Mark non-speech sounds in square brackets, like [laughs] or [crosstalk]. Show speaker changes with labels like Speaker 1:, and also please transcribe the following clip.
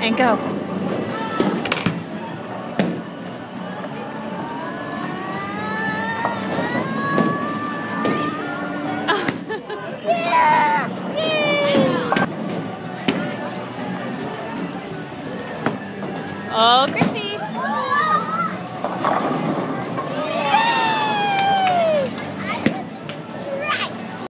Speaker 1: And go. [laughs] Oh, Griffey.